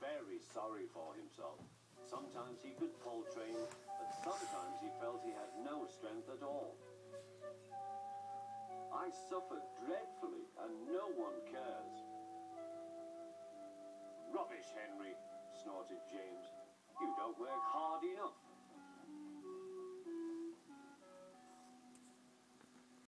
very sorry for himself. Sometimes he could pull train, but sometimes he felt he had no strength at all. I suffer dreadfully, and no one cares. Rubbish, Henry, snorted James. You don't work hard enough.